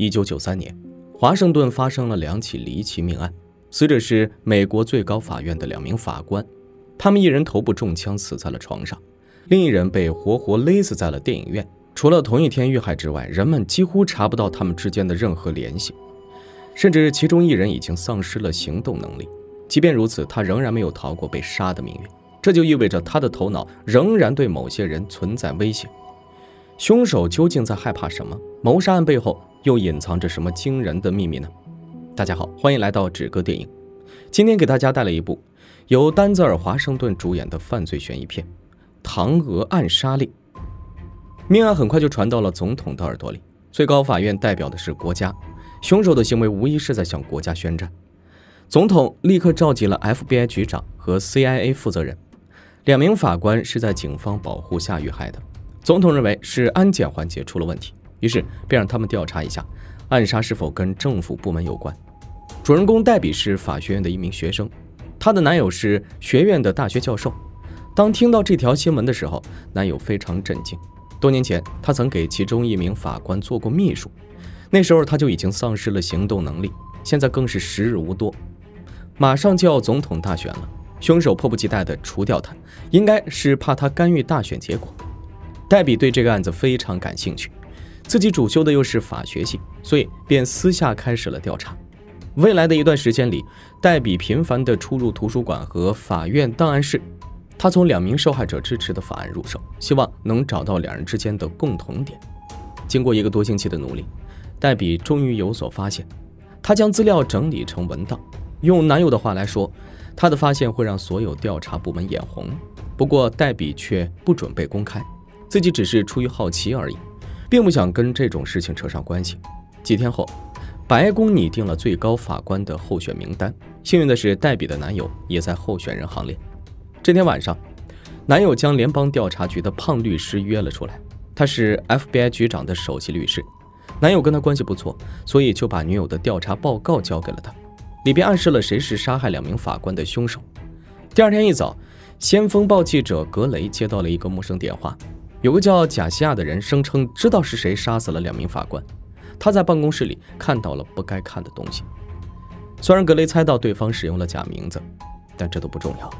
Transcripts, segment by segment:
一九九三年，华盛顿发生了两起离奇命案，死者是美国最高法院的两名法官，他们一人头部中枪死在了床上，另一人被活活勒死在了电影院。除了同一天遇害之外，人们几乎查不到他们之间的任何联系，甚至其中一人已经丧失了行动能力。即便如此，他仍然没有逃过被杀的命运。这就意味着他的头脑仍然对某些人存在威胁。凶手究竟在害怕什么？谋杀案背后又隐藏着什么惊人的秘密呢？大家好，欢迎来到纸哥电影。今天给大家带来一部由丹泽尔·华盛顿主演的犯罪悬疑片《唐娥暗杀令》。命案很快就传到了总统的耳朵里。最高法院代表的是国家，凶手的行为无疑是在向国家宣战。总统立刻召集了 FBI 局长和 CIA 负责人。两名法官是在警方保护下遇害的。总统认为是安检环节出了问题，于是便让他们调查一下暗杀是否跟政府部门有关。主人公黛比是法学院的一名学生，她的男友是学院的大学教授。当听到这条新闻的时候，男友非常震惊。多年前，他曾给其中一名法官做过秘书，那时候他就已经丧失了行动能力，现在更是时日无多。马上就要总统大选了。凶手迫不及待地除掉他，应该是怕他干预大选结果。黛比对这个案子非常感兴趣，自己主修的又是法学系，所以便私下开始了调查。未来的一段时间里，黛比频繁地出入图书馆和法院档案室。他从两名受害者支持的法案入手，希望能找到两人之间的共同点。经过一个多星期的努力，黛比终于有所发现。她将资料整理成文档，用男友的话来说。她的发现会让所有调查部门眼红，不过黛比却不准备公开，自己只是出于好奇而已，并不想跟这种事情扯上关系。几天后，白宫拟定了最高法官的候选名单，幸运的是，黛比的男友也在候选人行列。这天晚上，男友将联邦调查局的胖律师约了出来，他是 FBI 局长的首席律师，男友跟他关系不错，所以就把女友的调查报告交给了他。里边暗示了谁是杀害两名法官的凶手。第二天一早，先锋报记者格雷接到了一个陌生电话，有个叫贾西亚的人声称知道是谁杀死了两名法官。他在办公室里看到了不该看的东西。虽然格雷猜到对方使用了假名字，但这都不重要。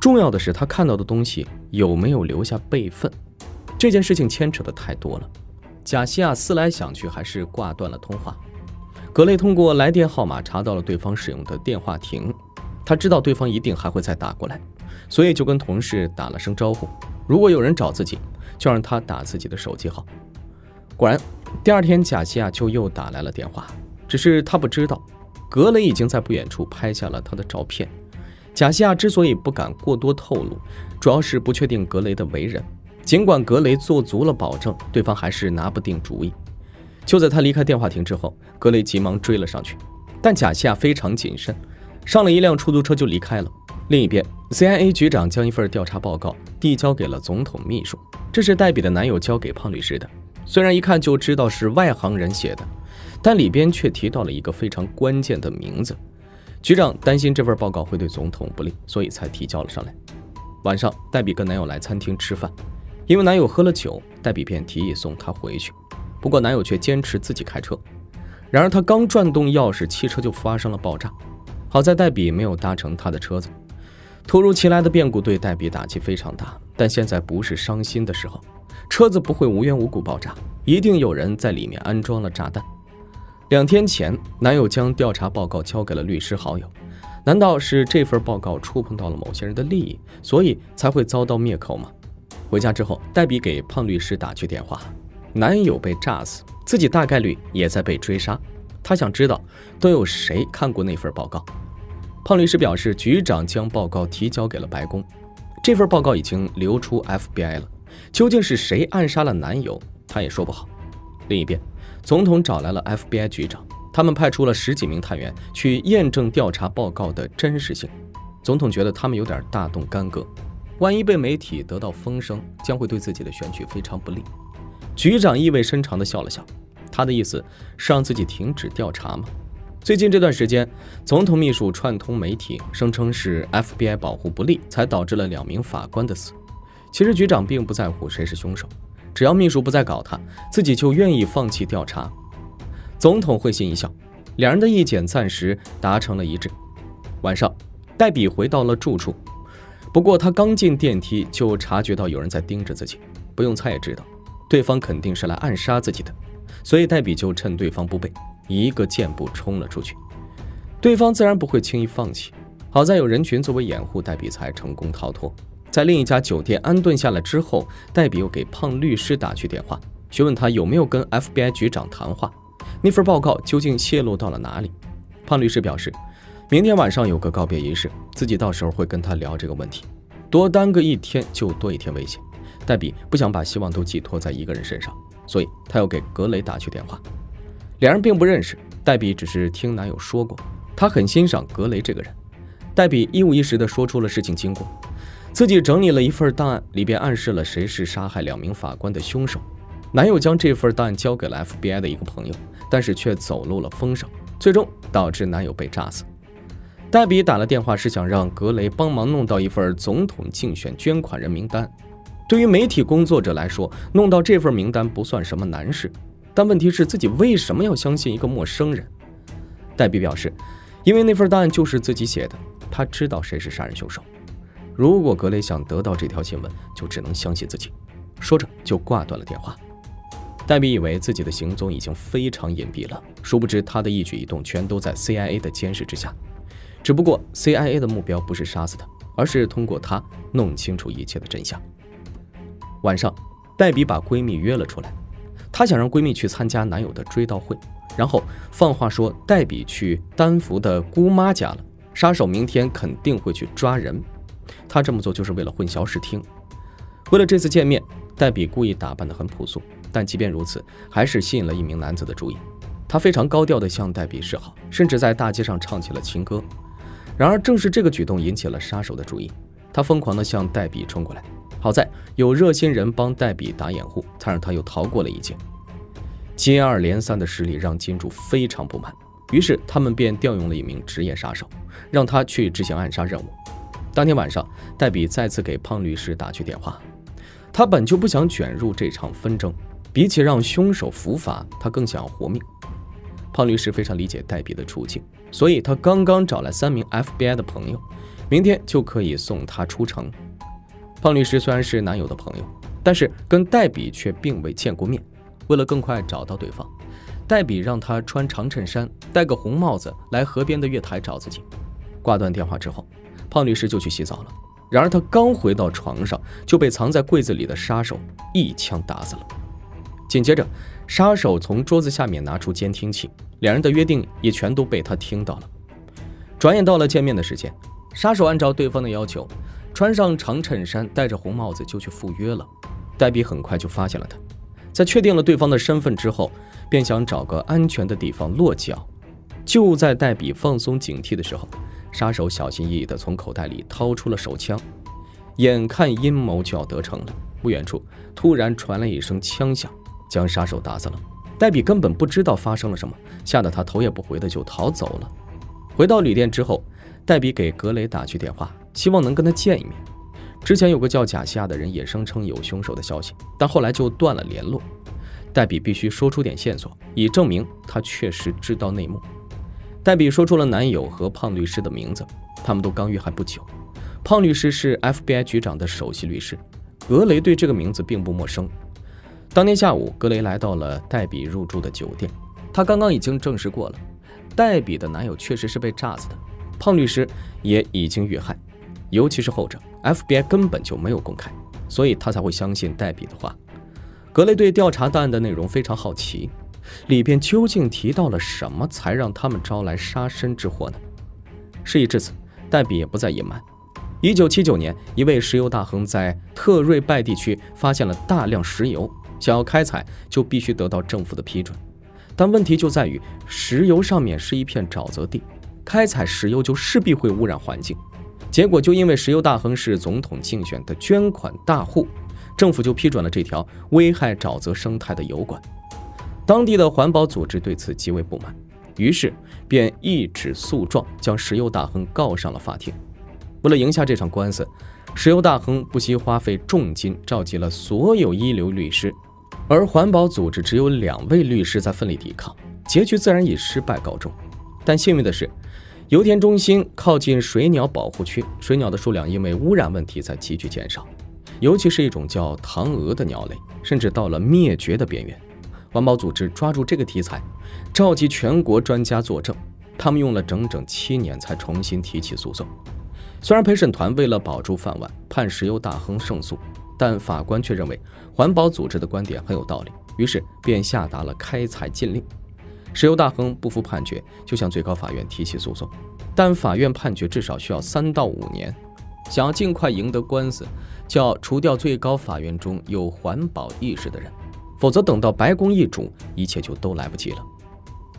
重要的是他看到的东西有没有留下备份。这件事情牵扯的太多了。贾西亚思来想去，还是挂断了通话。格雷通过来电号码查到了对方使用的电话亭，他知道对方一定还会再打过来，所以就跟同事打了声招呼，如果有人找自己，就让他打自己的手机号。果然，第二天贾西亚就又打来了电话，只是他不知道，格雷已经在不远处拍下了他的照片。贾西亚之所以不敢过多透露，主要是不确定格雷的为人，尽管格雷做足了保证，对方还是拿不定主意。就在他离开电话亭之后，格雷急忙追了上去，但贾西亚非常谨慎，上了一辆出租车就离开了。另一边，CIA 局长将一份调查报告递交给了总统秘书，这是黛比的男友交给胖律师的。虽然一看就知道是外行人写的，但里边却提到了一个非常关键的名字。局长担心这份报告会对总统不利，所以才提交了上来。晚上，黛比跟男友来餐厅吃饭，因为男友喝了酒，黛比便提议送他回去。不过，男友却坚持自己开车。然而，他刚转动钥匙，汽车就发生了爆炸。好在黛比没有搭乘他的车子。突如其来的变故对黛比打击非常大，但现在不是伤心的时候。车子不会无缘无故爆炸，一定有人在里面安装了炸弹。两天前，男友将调查报告交给了律师好友。难道是这份报告触碰到了某些人的利益，所以才会遭到灭口吗？回家之后，黛比给胖律师打去电话。男友被炸死，自己大概率也在被追杀。他想知道都有谁看过那份报告。胖律师表示，局长将报告提交给了白宫，这份报告已经流出 FBI 了。究竟是谁暗杀了男友，他也说不好。另一边，总统找来了 FBI 局长，他们派出了十几名探员去验证调查报告的真实性。总统觉得他们有点大动干戈，万一被媒体得到风声，将会对自己的选举非常不利。局长意味深长地笑了笑，他的意思是让自己停止调查吗？最近这段时间，总统秘书串通媒体，声称是 FBI 保护不力，才导致了两名法官的死。其实局长并不在乎谁是凶手，只要秘书不再搞他，自己就愿意放弃调查。总统会心一笑，两人的意见暂时达成了一致。晚上，黛比回到了住处，不过他刚进电梯就察觉到有人在盯着自己。不用猜也知道，对方肯定是来暗杀自己的，所以黛比就趁对方不备，一个箭步冲了出去。对方自然不会轻易放弃，好在有人群作为掩护，黛比才成功逃脱。在另一家酒店安顿下来之后，黛比又给胖律师打去电话，询问他有没有跟 FBI 局长谈话，那份报告究竟泄露到了哪里。胖律师表示，明天晚上有个告别仪式，自己到时候会跟他聊这个问题。多耽搁一天就多一天危险。黛比不想把希望都寄托在一个人身上，所以她要给格雷打去电话。两人并不认识，黛比只是听男友说过，她很欣赏格雷这个人。黛比一五一十地说出了事情经过，自己整理了一份档案，里边暗示了谁是杀害两名法官的凶手。男友将这份档案交给了 FBI 的一个朋友，但是却走漏了风声，最终导致男友被炸死。黛比打了电话是想让格雷帮忙弄到一份总统竞选捐款人名单。对于媒体工作者来说，弄到这份名单不算什么难事，但问题是自己为什么要相信一个陌生人？黛比表示，因为那份档案就是自己写的，他知道谁是杀人凶手。如果格雷想得到这条新闻，就只能相信自己。说着就挂断了电话。黛比以为自己的行踪已经非常隐蔽了，殊不知他的一举一动全都在 CIA 的监视之下。只不过 CIA 的目标不是杀死他，而是通过他弄清楚一切的真相。晚上，黛比把闺蜜约了出来，她想让闺蜜去参加男友的追悼会，然后放话说黛比去丹佛的姑妈家了，杀手明天肯定会去抓人。她这么做就是为了混淆视听。为了这次见面，黛比故意打扮得很朴素，但即便如此，还是吸引了一名男子的注意。他非常高调地向黛比示好，甚至在大街上唱起了情歌。然而，正是这个举动引起了杀手的注意，他疯狂地向黛比冲过来。好在有热心人帮黛比打掩护，才让他又逃过了一劫。接二连三的失利让金主非常不满，于是他们便调用了一名职业杀手，让他去执行暗杀任务。当天晚上，黛比再次给胖律师打去电话。他本就不想卷入这场纷争，比起让凶手伏法，他更想要活命。胖律师非常理解黛比的处境，所以他刚刚找来三名 FBI 的朋友，明天就可以送他出城。胖律师虽然是男友的朋友，但是跟黛比却并未见过面。为了更快找到对方，黛比让他穿长衬衫，戴个红帽子来河边的月台找自己。挂断电话之后，胖律师就去洗澡了。然而他刚回到床上，就被藏在柜子里的杀手一枪打死了。紧接着，杀手从桌子下面拿出监听器，两人的约定也全都被他听到了。转眼到了见面的时间，杀手按照对方的要求。穿上长衬衫，戴着红帽子就去赴约了。黛比很快就发现了他，在确定了对方的身份之后，便想找个安全的地方落脚。就在黛比放松警惕的时候，杀手小心翼翼地从口袋里掏出了手枪。眼看阴谋就要得逞了，不远处突然传来一声枪响，将杀手打死了。黛比根本不知道发生了什么，吓得他头也不回的就逃走了。回到旅店之后，黛比给格雷打去电话。希望能跟他见一面。之前有个叫贾西亚的人也声称有凶手的消息，但后来就断了联络。黛比必须说出点线索，以证明他确实知道内幕。黛比说出了男友和胖律师的名字，他们都刚遇害不久。胖律师是 FBI 局长的首席律师，格雷对这个名字并不陌生。当天下午，格雷来到了黛比入住的酒店，他刚刚已经证实过了，黛比的男友确实是被炸死的，胖律师也已经遇害。尤其是后者，FBI 根本就没有公开，所以他才会相信黛比的话。格雷对调查档案的内容非常好奇，里边究竟提到了什么，才让他们招来杀身之祸呢？事已至此，黛比也不再隐瞒。一九七九年，一位石油大亨在特瑞拜地区发现了大量石油，想要开采就必须得到政府的批准。但问题就在于，石油上面是一片沼泽地，开采石油就势必会污染环境。结果就因为石油大亨是总统竞选的捐款大户，政府就批准了这条危害沼泽生态的油管。当地的环保组织对此极为不满，于是便一纸诉状将石油大亨告上了法庭。为了赢下这场官司，石油大亨不惜花费重金召集了所有一流律师，而环保组织只有两位律师在奋力抵抗，结局自然以失败告终。但幸运的是，油田中心靠近水鸟保护区，水鸟的数量因为污染问题在急剧减少，尤其是一种叫唐鹅的鸟类，甚至到了灭绝的边缘。环保组织抓住这个题材，召集全国专家作证，他们用了整整七年才重新提起诉讼。虽然陪审团为了保住饭碗，判石油大亨胜诉。但法官却认为环保组织的观点很有道理，于是便下达了开采禁令。石油大亨不服判决，就向最高法院提起诉讼，但法院判决至少需要三到五年。想要尽快赢得官司，就要除掉最高法院中有环保意识的人，否则等到白宫易主，一切就都来不及了。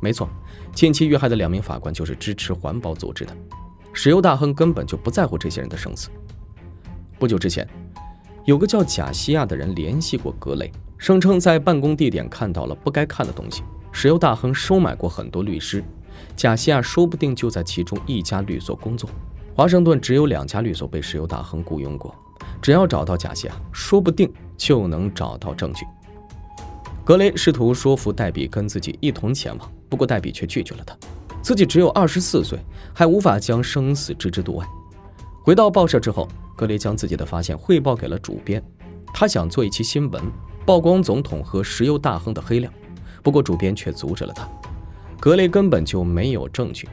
没错，近期遇害的两名法官就是支持环保组织的。石油大亨根本就不在乎这些人的生死。不久之前。有个叫贾西亚的人联系过格雷，声称在办公地点看到了不该看的东西。石油大亨收买过很多律师，贾西亚说不定就在其中一家律所工作。华盛顿只有两家律所被石油大亨雇佣过，只要找到贾西亚，说不定就能找到证据。格雷试图说服黛比跟自己一同前往，不过黛比却拒绝了他，自己只有二十四岁，还无法将生死置之度外。回到报社之后。格雷将自己的发现汇报给了主编，他想做一期新闻，曝光总统和石油大亨的黑料，不过主编却阻止了他。格雷根本就没有证据，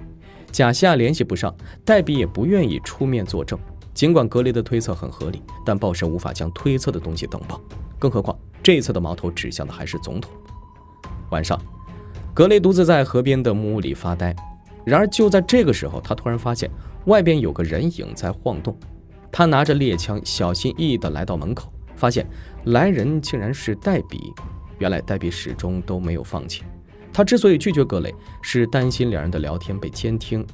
贾西亚联系不上，黛比也不愿意出面作证。尽管格雷的推测很合理，但报社无法将推测的东西登报，更何况这次的矛头指向的还是总统。晚上，格雷独自在河边的木屋里发呆，然而就在这个时候，他突然发现外边有个人影在晃动。他拿着猎枪，小心翼翼地来到门口，发现来人竟然是黛比。原来黛比始终都没有放弃。他之所以拒绝格雷，是担心两人的聊天被监听。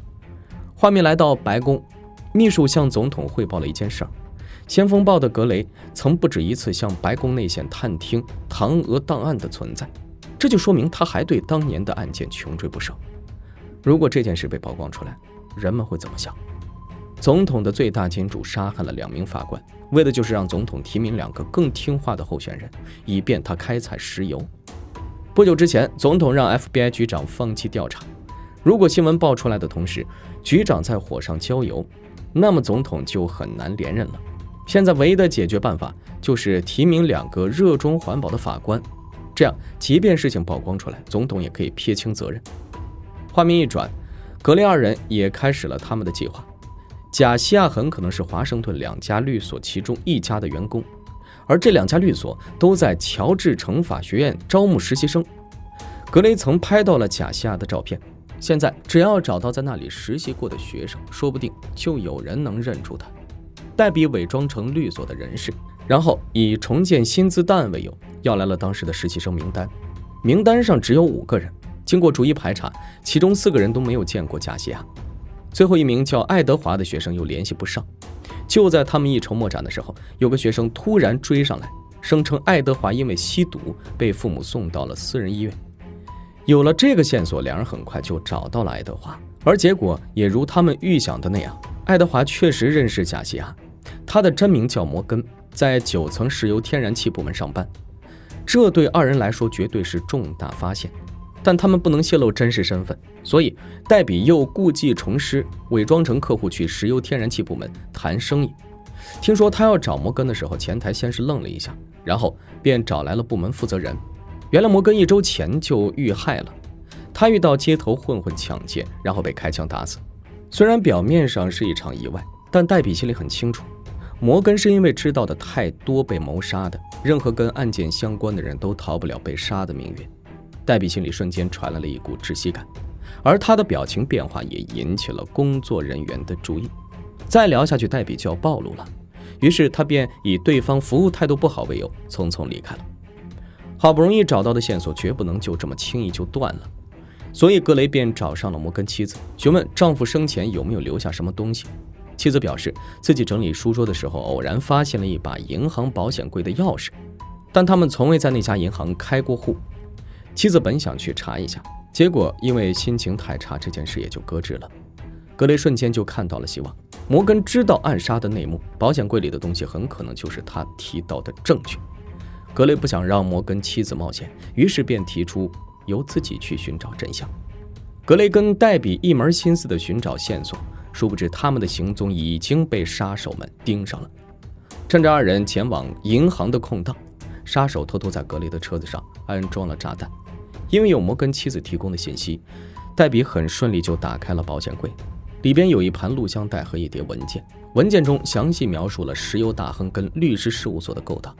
画面来到白宫，秘书向总统汇报了一件事儿：先锋报的格雷曾不止一次向白宫内线探听唐俄档案的存在，这就说明他还对当年的案件穷追不舍。如果这件事被曝光出来，人们会怎么想？总统的最大金主杀害了两名法官，为的就是让总统提名两个更听话的候选人，以便他开采石油。不久之前，总统让 FBI 局长放弃调查。如果新闻爆出来的同时，局长在火上浇油，那么总统就很难连任了。现在唯一的解决办法就是提名两个热衷环保的法官，这样即便事情曝光出来，总统也可以撇清责任。画面一转，格雷二人也开始了他们的计划。贾西亚很可能是华盛顿两家律所其中一家的员工，而这两家律所都在乔治城法学院招募实习生。格雷曾拍到了贾西亚的照片，现在只要找到在那里实习过的学生，说不定就有人能认出他。黛比伪装成律所的人士，然后以重建薪资档案为由要来了当时的实习生名单。名单上只有五个人，经过逐一排查，其中四个人都没有见过贾西亚。最后一名叫爱德华的学生又联系不上，就在他们一筹莫展的时候，有个学生突然追上来，声称爱德华因为吸毒被父母送到了私人医院。有了这个线索，两人很快就找到了爱德华，而结果也如他们预想的那样，爱德华确实认识贾西亚，他的真名叫摩根，在九层石油天然气部门上班，这对二人来说绝对是重大发现。但他们不能泄露真实身份，所以黛比又故技重施，伪装成客户去石油天然气部门谈生意。听说他要找摩根的时候，前台先是愣了一下，然后便找来了部门负责人。原来摩根一周前就遇害了，他遇到街头混混抢劫，然后被开枪打死。虽然表面上是一场意外，但黛比心里很清楚，摩根是因为知道的太多被谋杀的。任何跟案件相关的人都逃不了被杀的命运。黛比心里瞬间传来了一股窒息感，而她的表情变化也引起了工作人员的注意。再聊下去，黛比就要暴露了，于是他便以对方服务态度不好为由，匆匆离开了。好不容易找到的线索，绝不能就这么轻易就断了，所以格雷便找上了摩根妻子，询问丈夫生前有没有留下什么东西。妻子表示，自己整理书桌的时候，偶然发现了一把银行保险柜的钥匙，但他们从未在那家银行开过户。妻子本想去查一下，结果因为心情太差，这件事也就搁置了。格雷瞬间就看到了希望。摩根知道暗杀的内幕，保险柜里的东西很可能就是他提到的证据。格雷不想让摩根妻子冒险，于是便提出由自己去寻找真相。格雷跟黛比一门心思地寻找线索，殊不知他们的行踪已经被杀手们盯上了。趁着二人前往银行的空档，杀手偷偷在格雷的车子上安装了炸弹。因为有摩根妻子提供的信息，黛比很顺利就打开了保险柜，里边有一盘录像带和一叠文件，文件中详细描述了石油大亨跟律师事务所的勾当。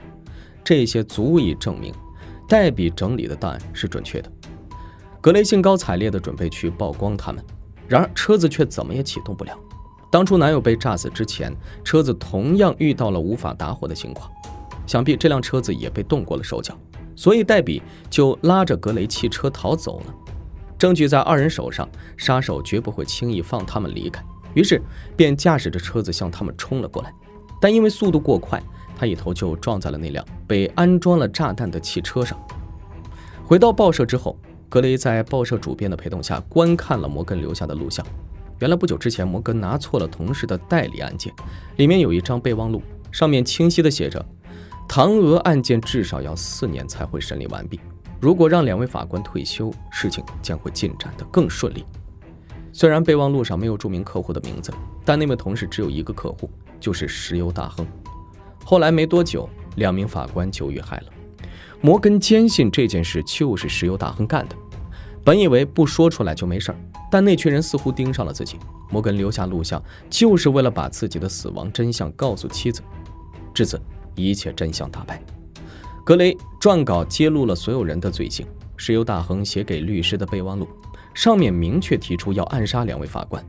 这些足以证明，黛比整理的档案是准确的。格雷兴高采烈地准备去曝光他们，然而车子却怎么也启动不了。当初男友被炸死之前，车子同样遇到了无法打火的情况，想必这辆车子也被动过了手脚，所以黛比就拉着格雷汽车逃走了。证据在二人手上，杀手绝不会轻易放他们离开，于是便驾驶着车子向他们冲了过来，但因为速度过快。他一头就撞在了那辆被安装了炸弹的汽车上。回到报社之后，格雷在报社主编的陪同下观看了摩根留下的录像。原来不久之前，摩根拿错了同事的代理案件，里面有一张备忘录，上面清晰的写着：唐娥案件至少要四年才会审理完毕。如果让两位法官退休，事情将会进展得更顺利。虽然备忘录上没有注明客户的名字，但那位同事只有一个客户，就是石油大亨。后来没多久，两名法官就遇害了。摩根坚信这件事就是石油大亨干的，本以为不说出来就没事儿，但那群人似乎盯上了自己。摩根留下录像，就是为了把自己的死亡真相告诉妻子。至此，一切真相大白。格雷撰稿揭露了所有人的罪行。石油大亨写给律师的备忘录，上面明确提出要暗杀两位法官。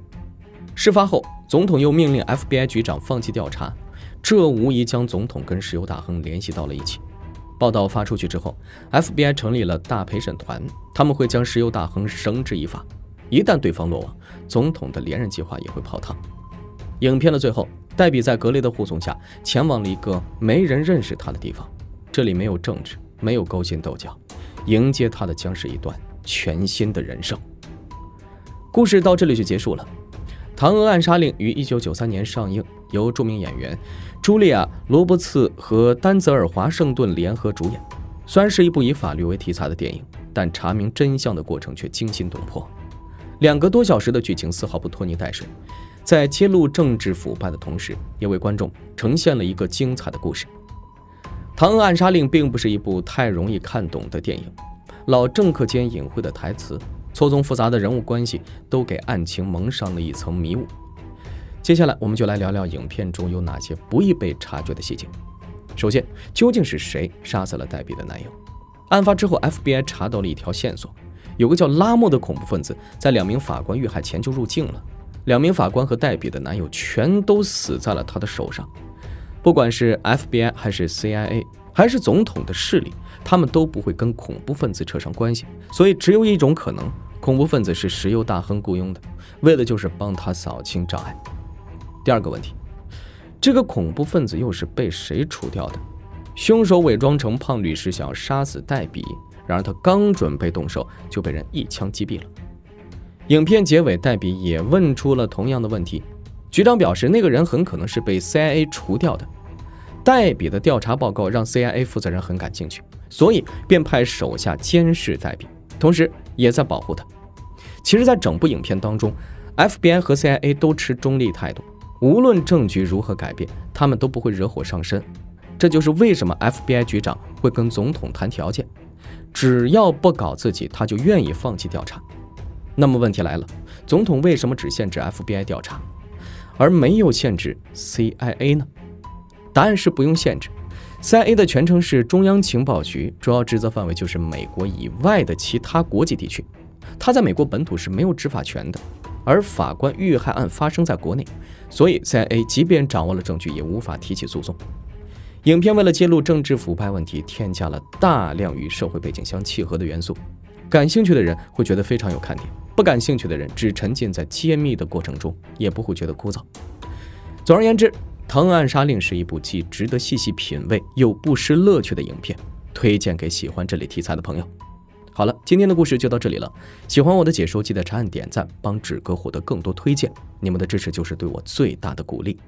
事发后，总统又命令 FBI 局长放弃调查。这无疑将总统跟石油大亨联系到了一起。报道发出去之后，FBI 成立了大陪审团，他们会将石油大亨绳之以法。一旦对方落网，总统的连任计划也会泡汤。影片的最后，黛比在格雷的护送下前往了一个没人认识他的地方，这里没有政治，没有勾心斗角，迎接他的将是一段全新的人生。故事到这里就结束了。《唐娥暗杀令》于1993年上映，由著名演员。茱莉亚·罗伯茨和丹泽尔·华盛顿联合主演，虽然是一部以法律为题材的电影，但查明真相的过程却惊心动魄。两个多小时的剧情丝毫不拖泥带水，在揭露政治腐败的同时，也为观众呈现了一个精彩的故事。《唐恩暗杀令》并不是一部太容易看懂的电影，老政客间隐晦的台词、错综复杂的人物关系，都给案情蒙上了一层迷雾。接下来，我们就来聊聊影片中有哪些不易被察觉的细节。首先，究竟是谁杀死了黛比的男友？案发之后，FBI 查到了一条线索：有个叫拉莫的恐怖分子，在两名法官遇害前就入境了。两名法官和黛比的男友全都死在了他的手上。不管是 FBI 还是 CIA，还是总统的势力，他们都不会跟恐怖分子扯上关系。所以，只有一种可能：恐怖分子是石油大亨雇佣的，为的就是帮他扫清障碍。第二个问题，这个恐怖分子又是被谁除掉的？凶手伪装成胖律师，想要杀死黛比，然而他刚准备动手，就被人一枪击毙了。影片结尾，黛比也问出了同样的问题。局长表示，那个人很可能是被 CIA 除掉的。黛比的调查报告让 CIA 负责人很感兴趣，所以便派手下监视黛比，同时也在保护他。其实，在整部影片当中，FBI 和 CIA 都持中立态度。无论证据如何改变，他们都不会惹火上身。这就是为什么 FBI 局长会跟总统谈条件，只要不搞自己，他就愿意放弃调查。那么问题来了，总统为什么只限制 FBI 调查，而没有限制 CIA 呢？答案是不用限制。CIA 的全称是中央情报局，主要职责范围就是美国以外的其他国际地区。他在美国本土是没有执法权的。而法官遇害案发生在国内，所以 CIA 即便掌握了证据，也无法提起诉讼。影片为了揭露政治腐败问题，添加了大量与社会背景相契合的元素。感兴趣的人会觉得非常有看点，不感兴趣的人只沉浸在揭秘的过程中，也不会觉得枯燥。总而言之，《唐暗杀令》是一部既值得细细品味，又不失乐趣的影片，推荐给喜欢这类题材的朋友。好了，今天的故事就到这里了。喜欢我的解说，记得长按点赞，帮纸哥获得更多推荐。你们的支持就是对我最大的鼓励。